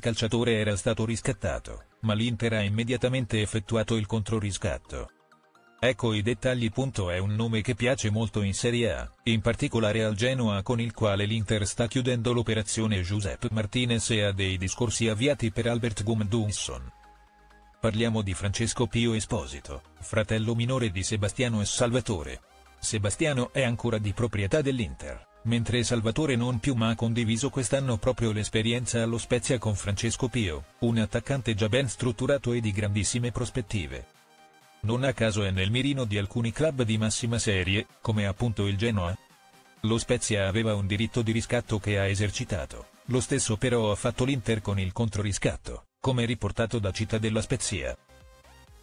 calciatore era stato riscattato, ma l'Inter ha immediatamente effettuato il controriscatto. Ecco i dettagli. È un nome che piace molto in Serie A, in particolare al Genoa con il quale l'Inter sta chiudendo l'operazione Giuseppe Martinez e ha dei discorsi avviati per Albert Gumdunson. Parliamo di Francesco Pio Esposito, fratello minore di Sebastiano e Salvatore. Sebastiano è ancora di proprietà dell'Inter mentre Salvatore non più ma ha condiviso quest'anno proprio l'esperienza allo Spezia con Francesco Pio, un attaccante già ben strutturato e di grandissime prospettive. Non a caso è nel mirino di alcuni club di massima serie, come appunto il Genoa. Lo Spezia aveva un diritto di riscatto che ha esercitato, lo stesso però ha fatto l'Inter con il controriscatto, come riportato da Città della Spezia.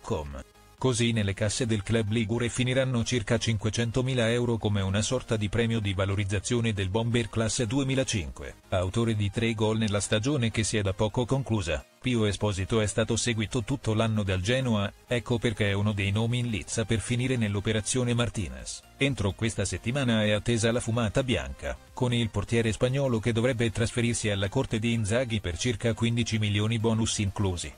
Com. Così nelle casse del club Ligure finiranno circa 500.000 euro come una sorta di premio di valorizzazione del Bomber Classe 2005, autore di tre gol nella stagione che si è da poco conclusa. Pio Esposito è stato seguito tutto l'anno dal Genoa, ecco perché è uno dei nomi in lizza per finire nell'operazione Martinez. Entro questa settimana è attesa la fumata bianca, con il portiere spagnolo che dovrebbe trasferirsi alla corte di Inzaghi per circa 15 milioni bonus inclusi.